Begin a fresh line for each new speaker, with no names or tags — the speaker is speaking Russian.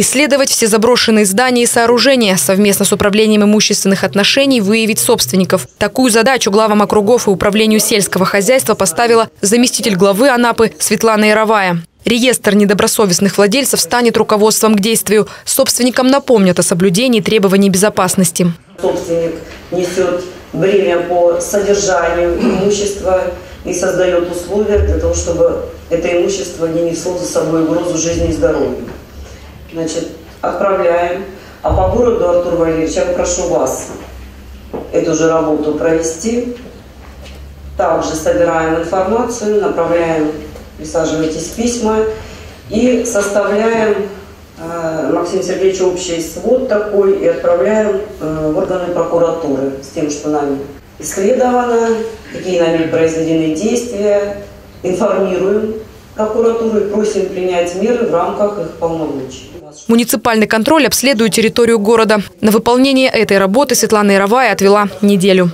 Исследовать все заброшенные здания и сооружения, совместно с управлением имущественных отношений выявить собственников. Такую задачу главам округов и управлению сельского хозяйства поставила заместитель главы Анапы Светлана Яровая. Реестр недобросовестных владельцев станет руководством к действию. Собственникам напомнят о соблюдении требований безопасности.
Собственник несет бремя по содержанию имущества и создает условия для того, чтобы это имущество не несло за собой угрозу жизни и здоровью. Значит, отправляем. А по городу, Артур Валерьевич, я прошу вас эту же работу провести. Также собираем информацию, направляем, присаживайтесь письма и составляем э, Максим Сергеевич общий свод такой и отправляем э, в органы прокуратуры с тем, что нами исследовано, какие нами произведены действия, информируем прокуратуру и просим принять меры в рамках их полномочий.
Муниципальный контроль обследует территорию города. На выполнение этой работы Светлана Яровая отвела неделю.